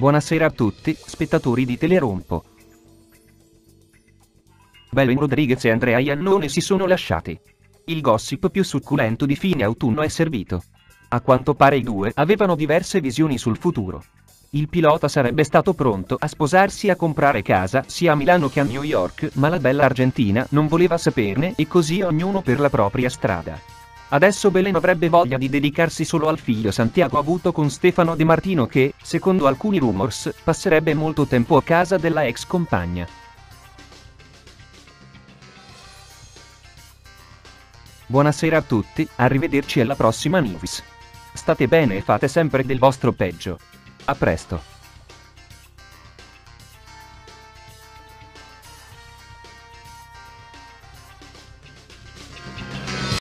Buonasera a tutti, spettatori di Telerompo. Belen Rodriguez e Andrea Iannone si sono lasciati. Il gossip più succulento di fine autunno è servito. A quanto pare i due avevano diverse visioni sul futuro. Il pilota sarebbe stato pronto a sposarsi e a comprare casa sia a Milano che a New York, ma la bella Argentina non voleva saperne e così ognuno per la propria strada. Adesso Belen avrebbe voglia di dedicarsi solo al figlio Santiago avuto con Stefano De Martino che, secondo alcuni rumors, passerebbe molto tempo a casa della ex compagna. Buonasera a tutti, arrivederci alla prossima news. State bene e fate sempre del vostro peggio. A presto.